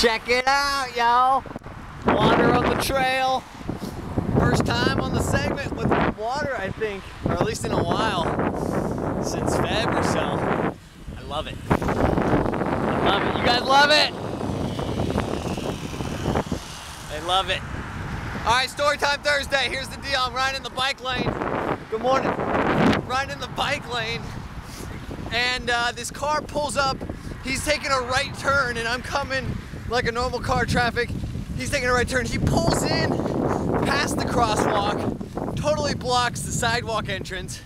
Check it out, y'all. Water on the trail. First time on the segment with water, I think, or at least in a while, since Feb or so. I love it. I love it. You guys love it? They love it. All right, story time Thursday. Here's the deal. I'm riding the bike lane. Good morning. Riding in the bike lane, and uh, this car pulls up. He's taking a right turn, and I'm coming like a normal car traffic. He's taking a right turn. He pulls in past the crosswalk, totally blocks the sidewalk entrance.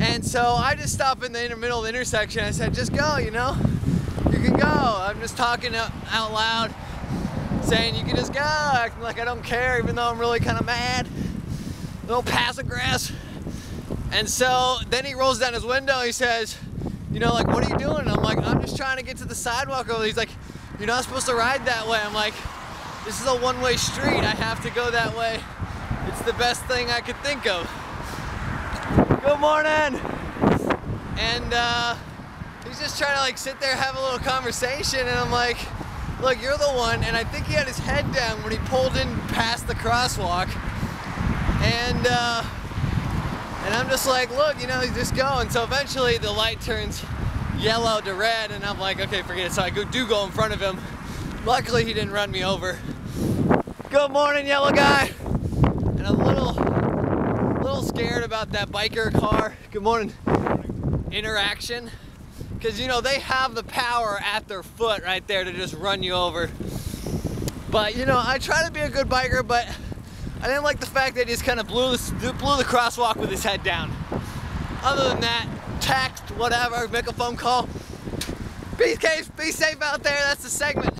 And so I just stop in the middle of the intersection. I said, just go, you know? You can go. I'm just talking out loud, saying you can just go, acting like I don't care, even though I'm really kind of mad. Little passive grass. And so then he rolls down his window. He says, you know, like, what are you doing? And I'm like, I'm just trying to get to the sidewalk over. He's like, you're not supposed to ride that way. I'm like, this is a one-way street. I have to go that way. It's the best thing I could think of. Good morning. And uh, he's just trying to like sit there, have a little conversation. And I'm like, look, you're the one. And I think he had his head down when he pulled in past the crosswalk. And uh, and I'm just like, look, you know, he's just going. So eventually the light turns yellow to red, and I'm like, okay, forget it. So I go, do go in front of him. Luckily, he didn't run me over. Good morning, yellow guy. And a little, little scared about that biker car. Good morning. Interaction. Because, you know, they have the power at their foot right there to just run you over. But, you know, I try to be a good biker, but I didn't like the fact that he just kind of blew blew the crosswalk with his head down. Other than that, text, whatever, make a phone call. Be safe, be safe out there. That's the segment.